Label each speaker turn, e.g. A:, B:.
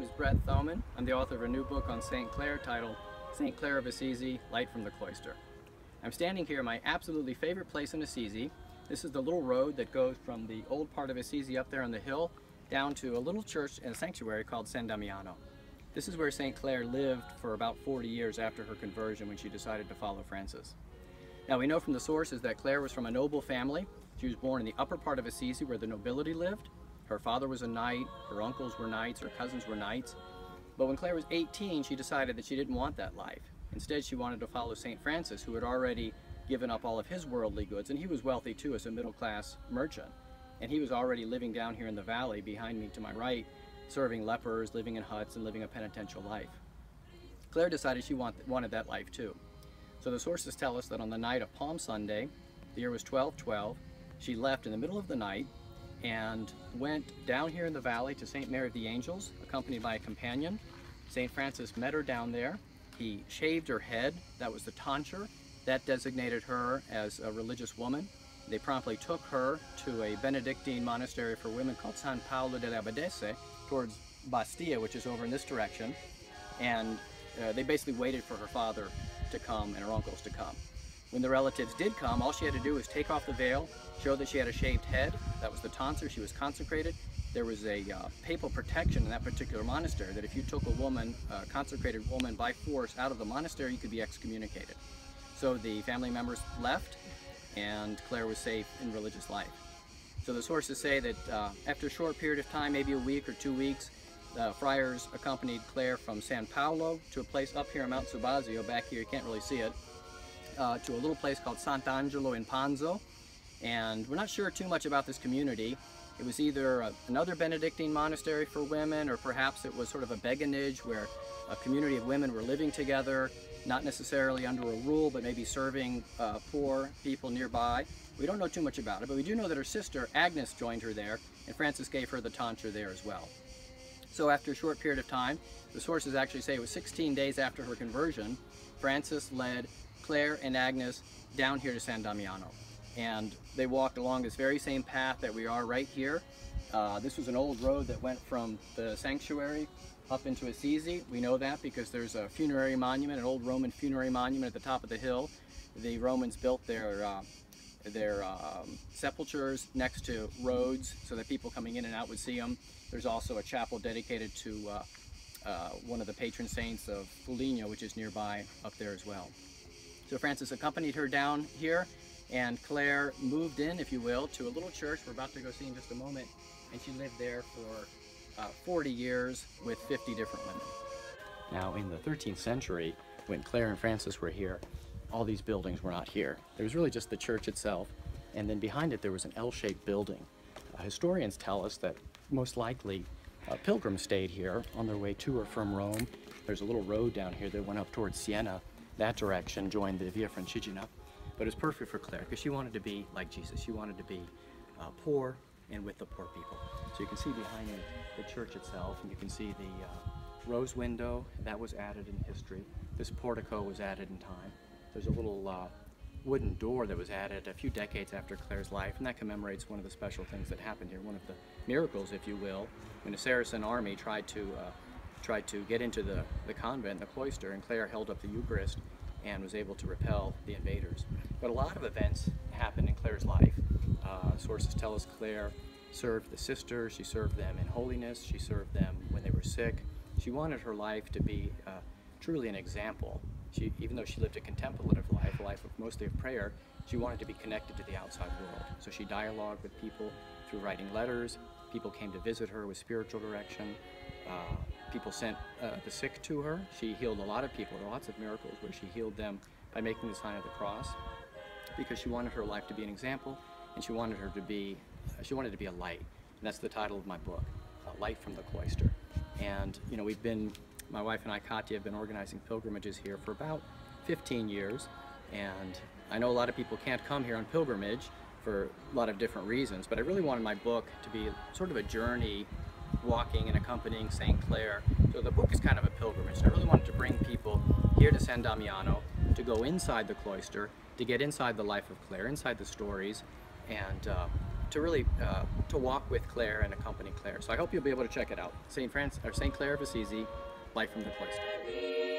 A: name is Bret Thoman. I'm the author of a new book on St. Clare titled St. Clare of Assisi, Light from the Cloister. I'm standing here in my absolutely favorite place in Assisi. This is the little road that goes from the old part of Assisi up there on the hill down to a little church and sanctuary called San Damiano. This is where St. Clare lived for about 40 years after her conversion when she decided to follow Francis. Now we know from the sources that Clare was from a noble family. She was born in the upper part of Assisi where the nobility lived. Her father was a knight, her uncles were knights, her cousins were knights. But when Clare was 18, she decided that she didn't want that life. Instead, she wanted to follow St. Francis, who had already given up all of his worldly goods, and he was wealthy too as a middle-class merchant. And he was already living down here in the valley behind me to my right, serving lepers, living in huts, and living a penitential life. Clare decided she want, wanted that life too. So the sources tell us that on the night of Palm Sunday, the year was 1212, she left in the middle of the night and went down here in the valley to St. Mary of the Angels, accompanied by a companion. St. Francis met her down there. He shaved her head, that was the tonsure. That designated her as a religious woman. They promptly took her to a Benedictine monastery for women called San Paolo delle Abbadesse towards Bastia, which is over in this direction. And uh, they basically waited for her father to come and her uncles to come. When the relatives did come, all she had to do was take off the veil, show that she had a shaved head, that was the tonsure, she was consecrated. There was a uh, papal protection in that particular monastery that if you took a woman, a consecrated woman by force out of the monastery, you could be excommunicated. So the family members left and Clare was safe in religious life. So the sources say that uh, after a short period of time, maybe a week or two weeks, the friars accompanied Clare from San Paolo to a place up here in Mount Subasio, back here, you can't really see it, uh, to a little place called Sant'Angelo in Panzo. And we're not sure too much about this community. It was either a, another Benedictine monastery for women, or perhaps it was sort of a beguinage where a community of women were living together, not necessarily under a rule, but maybe serving uh, poor people nearby. We don't know too much about it, but we do know that her sister, Agnes, joined her there, and Francis gave her the tonsure there as well. So after a short period of time, the sources actually say it was 16 days after her conversion, Francis led Clare and Agnes down here to San Damiano. And they walked along this very same path that we are right here. Uh, this was an old road that went from the sanctuary up into Assisi. We know that because there's a funerary monument, an old Roman funerary monument at the top of the hill. The Romans built their uh, their um, sepulchres next to roads so that people coming in and out would see them. There's also a chapel dedicated to uh, uh, one of the patron saints of Foligno, which is nearby up there as well. So Francis accompanied her down here and Clare moved in, if you will, to a little church we're about to go see in just a moment. And she lived there for uh, 40 years with 50 different women. Now in the 13th century, when Clare and Francis were here, all these buildings were not here. There was really just the church itself, and then behind it there was an L-shaped building. Uh, historians tell us that most likely uh, pilgrims stayed here on their way to or from Rome. There's a little road down here that went up towards Siena, that direction joined the Via Francigena. But it's perfect for Clare because she wanted to be like Jesus. She wanted to be uh, poor and with the poor people. So you can see behind me the church itself, and you can see the uh, rose window that was added in history. This portico was added in time. There's a little uh, wooden door that was added a few decades after Clare's life, and that commemorates one of the special things that happened here, one of the miracles, if you will, when a Saracen army tried to uh, tried to get into the, the convent, the cloister, and Clare held up the Eucharist and was able to repel the invaders. But a lot of events happened in Clare's life. Uh, sources tell us Clare served the sisters, she served them in holiness, she served them when they were sick. She wanted her life to be uh, truly an example. She, even though she lived a contemplative life, a life of mostly of prayer, she wanted to be connected to the outside world. So she dialogued with people through writing letters. People came to visit her with spiritual direction. Uh, people sent uh, the sick to her. She healed a lot of people. There are lots of miracles where she healed them by making the sign of the cross because she wanted her life to be an example and she wanted her to be, uh, she wanted to be a light. And that's the title of my book, A Light from the Cloister. And, you know, we've been, my wife and I, Katya, have been organizing pilgrimages here for about 15 years. And I know a lot of people can't come here on pilgrimage for a lot of different reasons, but I really wanted my book to be sort of a journey walking and accompanying St. Clare. So the book is kind of a pilgrimage. I really wanted to bring people here to San Damiano to go inside the cloister, to get inside the life of Clare, inside the stories, and uh, to really uh, to walk with Clare and accompany Clare. So I hope you'll be able to check it out. St. Francis or St. Clare of Assisi, Light from the Cloister.